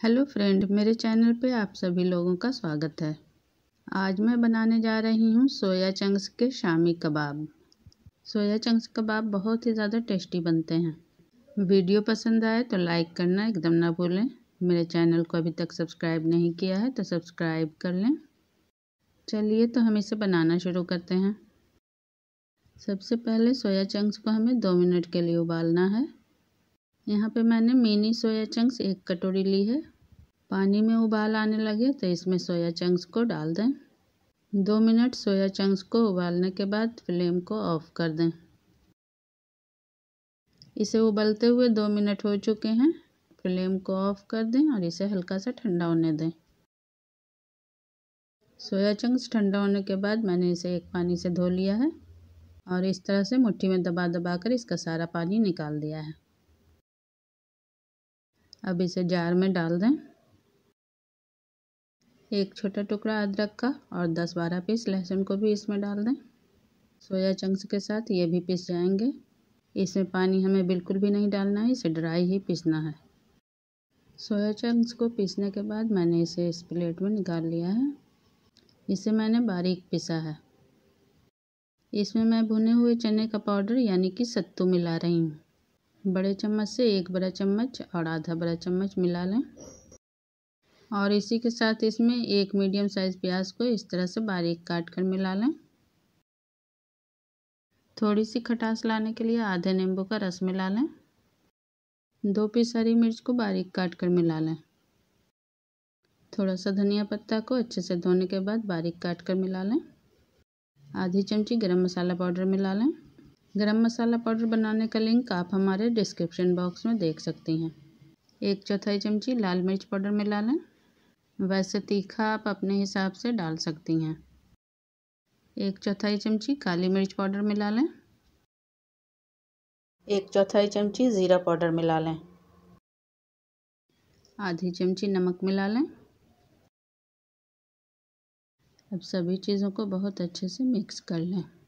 Hello friend, मेरे channel पे आप सभी लोगों का स्वागत है। आज मैं बनाने जा रही हूँ सोया चंक्स के शामी कबाब। सोया चंक्स कबाब बहुत ही ज़्यादा टेस्टी बनते हैं। वीडियो पसंद आए तो लाइक करना एकदम ना भूलें। मेरे चैनल को अभी तक सब्सक्राइब नहीं किया है तो सब्सक्राइब कर लें। चलिए तो हम इसे बनाना शुरू करते हैं। सबसे पहले सोया चंक्स को हमें दो मिनट के लिए उबालना है। यहाँ पे मैंने मिनी सोया चंक्स एक कटोरी ली है। पानी में उबाल आने लगे तो इसमें सोया चंक्स को डाल दें। दो मिनट सोया चंक्स को उबालने के बाद फ्लेम को ऑफ़ कर दें। इसे उबलते हुए दो मिनट हो चुके हैं। फ्लेम को ऑफ़ कर दें और इसे हल्का सा ठंडा होने दें। सोया चंक्स ठंडा होने के बाद मैंने इसे एक पानी से धो लिया है और इस तरह से मुट्ठी में दबा दबा कर इसका सारा पानी निकाल दिया है। अब इसे जार में डाल दें। एक छोटा टुकड़ा अदरक का और दस बारह पीस लहसुन को भी इसमें डाल दें। सोया चंक्स के साथ ये भी पीस जाएँगे। इसमें पानी हमें बिल्कुल भी नहीं डालना है, इसे ड्राई ही पीसना है। सोया चंक्स को पीसने के बाद मैंने इसे इस प्लेट में निकाल लिया है। इसे मैंने बारीक पिसा है। इसमें मैं भुने हुए चने का पाउडर यानी कि सत्तू मिला रही हूँ। बड़े चम्मच से एक बड़ा चम्मच और आधा बड़ा चम्मच मिला लें। और इसी के साथ इसमें एक मीडियम साइज़ प्याज को इस तरह से बारीक काट कर मिला लें। थोड़ी सी खटास लाने के लिए आधे नींबू का रस मिला लें। दो पीस हरी मिर्च को बारीक काट कर मिला लें। थोड़ा सा धनिया पत्ता को अच्छे से धोने के बाद बारीक काट कर मिला लें। आधी चमची गरम मसाला पाउडर मिला लें। गरम मसाला पाउडर बनाने का लिंक आप हमारे डिस्क्रिप्शन बॉक्स में देख सकती हैं। एक चौथाई चमची लाल मिर्च पाउडर मिला लें। वैसे तीखा आप अपने हिसाब से डाल सकती हैं। एक चौथाई चमची काली मिर्च पाउडर मिला लें। एक चौथाई चमची ज़ीरा पाउडर मिला लें। आधी चमची नमक मिला लें। अब सभी चीज़ों को बहुत अच्छे से मिक्स कर लें।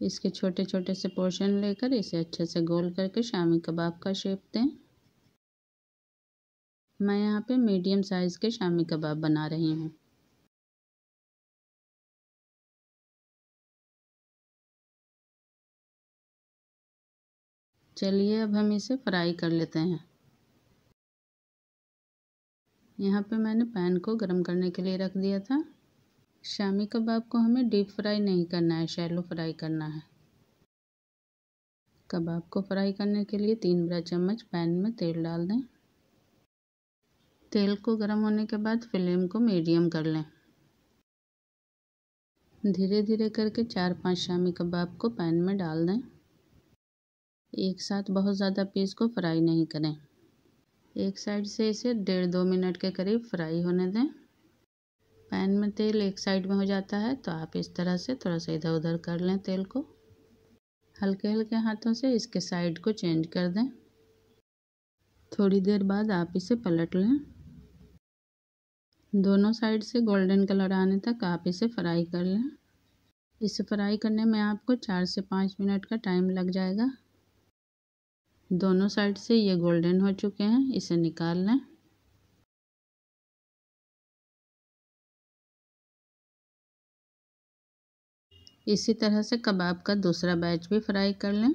इसके छोटे छोटे से पोर्शन लेकर इसे अच्छे से गोल करके शामी कबाब का शेप दें। मैं यहाँ पे मीडियम साइज़ के शामी कबाब बना रही हूँ। चलिए अब हम इसे फ्राई कर लेते हैं। यहाँ पे मैंने पैन को गर्म करने के लिए रख दिया था। शामी कबाब को हमें डीप फ्राई नहीं करना है, शैलो फ्राई करना है? कबाब को फ्राई करने के लिए तीन बड़ा चम्मच पैन में तेल डाल दें। तेल को गर्म होने के बाद फ्लेम को मीडियम कर लें। धीरे धीरे करके चार पाँच शामी कबाब को पैन में डाल दें। एक साथ बहुत ज़्यादा पीस को फ्राई नहीं करें। एक साइड से इसे डेढ़ दो मिनट के करीब फ्राई होने दें। पैन में तेल एक साइड में हो जाता है तो आप इस तरह से थोड़ा सा इधर उधर कर लें तेल को। हल्के हल्के हाथों से इसके साइड को चेंज कर दें। थोड़ी देर बाद आप इसे पलट लें। दोनों साइड से गोल्डन कलर आने तक आप इसे फ्राई कर लें। इसे फ्राई करने में आपको चार से पाँच मिनट का टाइम लग जाएगा। दोनों साइड से ये गोल्डन हो चुके हैं, इसे निकाल लें। इसी तरह से कबाब का दूसरा बैच भी फ्राई कर लें।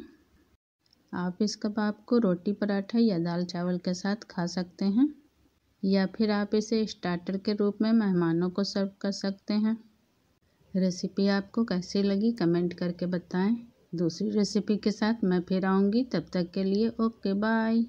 आप इस कबाब को रोटी पराठा या दाल चावल के साथ खा सकते हैं, या फिर आप इसे स्टार्टर के रूप में मेहमानों को सर्व कर सकते हैं। रेसिपी आपको कैसी लगी कमेंट करके बताएँ। दूसरी रेसिपी के साथ मैं फिर आऊँगी, तब तक के लिए ओके, बाय।